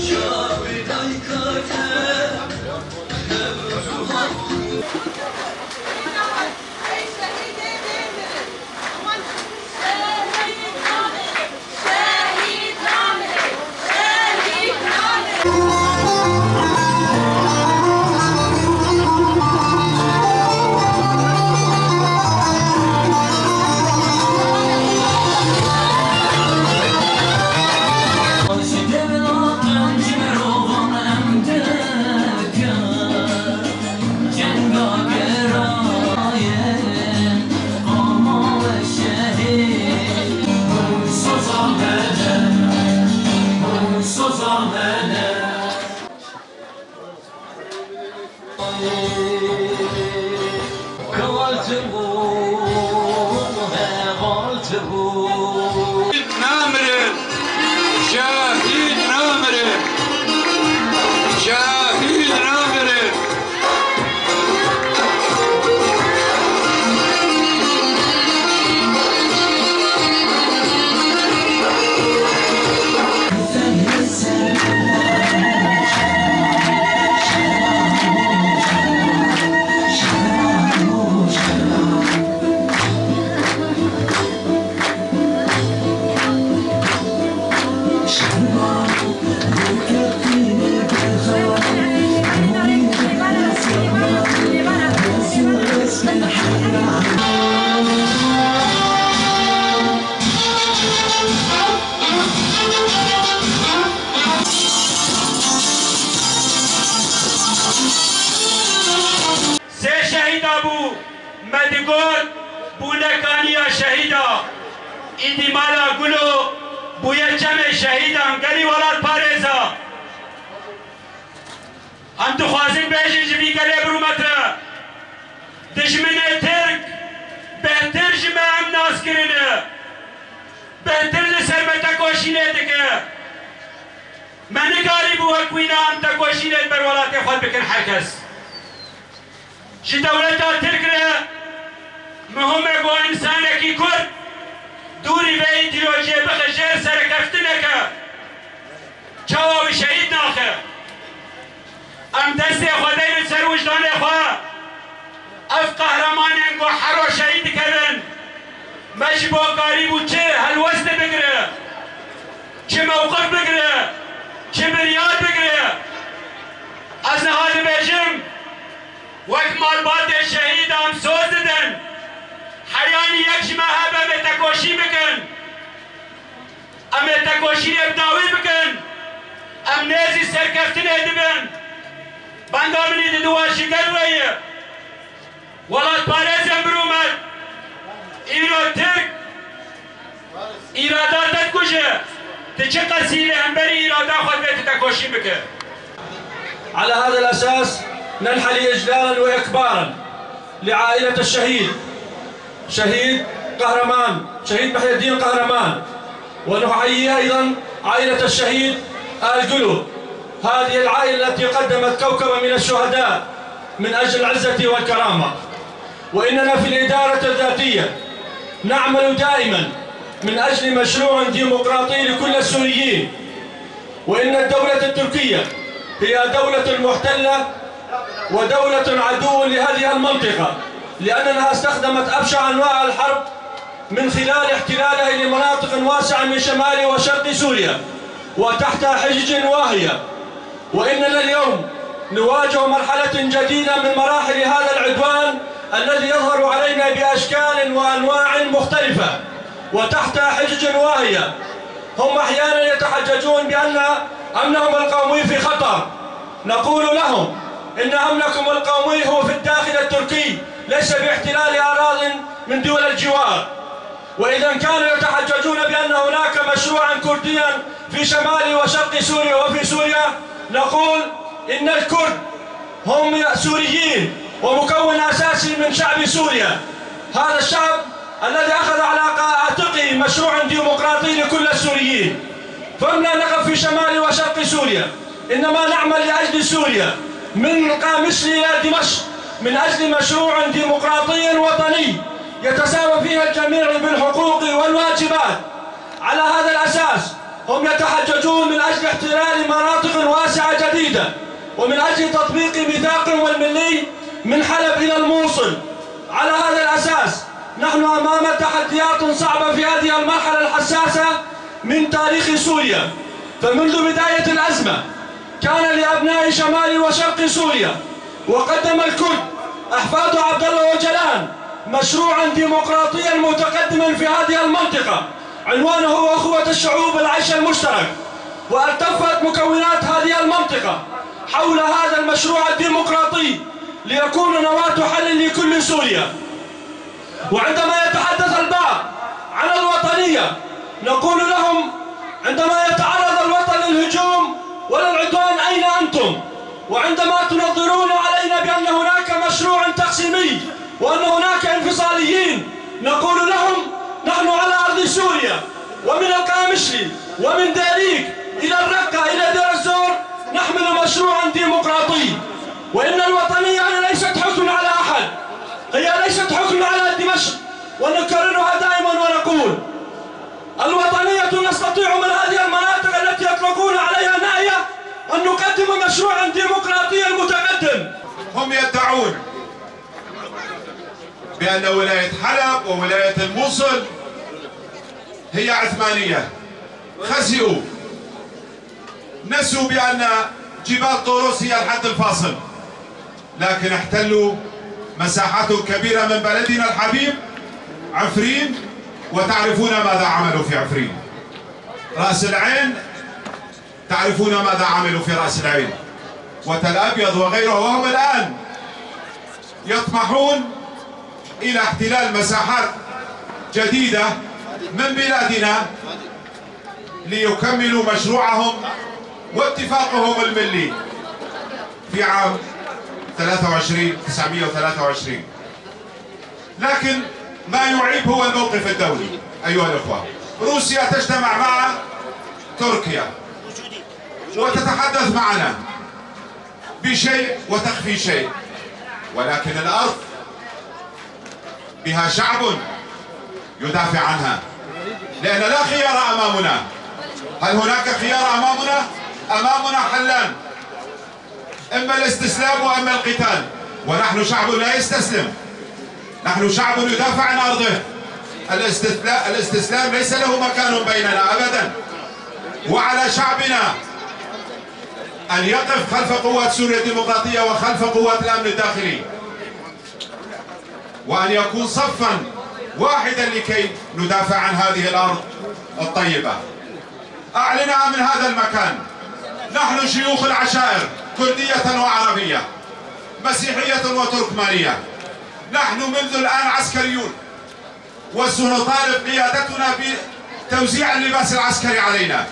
Joy with thy curtain. بونکانیا شهیدا ایدی مالا گلو بوی جمع پارێزا ئەم دخوازن بێژی ژبی گەلێ برومەتە دژمنە ترک بهتر ژمە ئەم ناسکردە بهتر لەسەر بە تەکۆشینێ دکە منگاری بوو وەکوینە ئەم تەکۆشینێت بەروەڵاتی خۆت بکەن هەرکەس ji dewleta Tirkire mihomek û însanekî Kurd مهمه بو انسانه کی کرد. دوری به ایدیلوژی بخه جر سر کفتی نکه چواب شهید ناخه. ام دست خدای به سر وجدان خواه اف قهرمان انگو حرو شهید کردن. مجبا قاریبو چه؟ هلوست بگره. چه موقف بگره. چه بریاد بگره. از نهاد بجم وک مال باد شهید هم سو حەیانی یەکشمە هەبە مێتەکۆشی بکەن ئەم مێتەکۆشی لێبداوی بکەن ئەم نێزی سەرکەفتنێ دبن. بەندا منی ددواشی گەروەیە وڵات پارێزم برومەت ئیرۆ ترک. ئیراداتت کوژە تچی قەسیلە هەمبەری ئیرادا خۆت بێت تەکۆشی بکە على هذا الأساس ننحني إجلالا وإكبارا لعائلة الشهيد. شهيد قهرمان شهيد محي الدين قهرمان. ونحيي أيضا عائلة الشهيد آل قلو هذه العائلة التي قدمت كوكبا من الشهداء من أجل العزة والكرامة. وإننا في الإدارة الذاتية نعمل دائما من أجل مشروع ديمقراطي لكل السوريين. وإن الدولة التركية هي دولة محتلة ودولة عدو لهذه المنطقة. لأنها استخدمت أبشع أنواع الحرب من خلال احتلالها لمناطق واسعة من شمال وشرق سوريا وتحت حجج واهية. وإننا اليوم نواجه مرحلة جديدة من مراحل هذا العدوان الذي يظهر علينا بأشكال وأنواع مختلفة وتحت حجج واهية. هم أحيانا يتحججون بأن أمنهم القومي في خطر. نقول لهم إن أمنكم القومي ليس باحتلال أراض من دول الجوار. وإذا كانوا يتحججون بأن هناك مشروعا كرديا في شمال وشرق سوريا وفي سوريا نقول إن الكرد هم سوريين ومكون أساسي من شعب سوريا. هذا الشعب الذي أخذ على عاتقه مشروع ديمقراطي لكل السوريين. فلنا نقف في شمال وشرق سوريا إنما نعمل لأجل سوريا. من قامشلي إلى دمشق من أجل مشروع ديمقراطي وطني يتساوى فيها الجميع بالحقوق والواجبات. على هذا الأساس هم يتحججون من أجل احتلال مناطق واسعة جديدة ومن أجل تطبيق ميثاقهم الملي من حلب إلى الموصل. على هذا الأساس نحن أمام تحديات صعبة في هذه المرحلة الحساسة من تاريخ سوريا. فمنذ بداية الأزمة كان لأبناء شمال وشرق سوريا وقدم الكرد أحفاد عبد الله وجلان مشروعا ديمقراطيا متقدما في هذه المنطقة. عنوانه أخوة الشعوب العيش المشترك. والتفت مكونات هذه المنطقة حول هذا المشروع الديمقراطي ليكون نواة حل لكل سوريا. وعندما يتحدث البعض عن الوطنية نقول لهم عندما يتعرض الوطن للهجوم وللعدوان أين أنتم؟ وعندما تنظرون علينا بأن هناك مشروع تقسيمي وأن هناك انفصاليين نقول لهم نحن على أرض سوريا ومن القامشلي ومن داريك إلى الرقة إلى دير الزور نحمل مشروعا ديمقراطي. وإن الوطنية ليست حكم على أحد هي ليست حكم على دمشق ونكررها دائما ونقول. الوطنية نستطيع من هذه المناطق التي يطلقون عليها ناهية أن نقدم مشروعا ديمقراطيا متقدم. هم يدعون بأن ولاية حلب وولاية الموصل هي عثمانية. خسئوا نسوا بأن جبال طوروس هي الحد الفاصل. لكن احتلوا مساحات كبيرة من بلدنا الحبيب عفرين وتعرفون ماذا عملوا في عفرين. رأس العين تعرفون ماذا عملوا في رأس العين؟ وتل أبيض وغيره وهم الآن يطمحون إلى احتلال مساحات جديدة من بلادنا ليكملوا مشروعهم واتفاقهم الملي في عام 23 923 لكن ما يعيب هو الموقف الدولي أيها الأخوة. روسيا تجتمع مع تركيا. وتتحدث معنا بشيء وتخفي شيء. ولكن الأرض بها شعب يدافع عنها. لأن لا خيار أمامنا. هل هناك خيار أمامنا؟ أمامنا حلان. إما الاستسلام وإما القتال. ونحن شعب لا يستسلم. نحن شعب يدافع عن أرضه. الاستسلام, ليس له مكان بيننا أبدا. وعلى شعبنا أن يقف خلف قوات سوريا الديمقراطية وخلف قوات الأمن الداخلي. وأن يكون صفا واحدا لكي ندافع عن هذه الأرض الطيبة. أعلنها من هذا المكان. نحن شيوخ العشائر كردية وعربية مسيحية وتركمانية. نحن منذ الآن عسكريون وسنطالب قيادتنا بتوزيع اللباس العسكري علينا.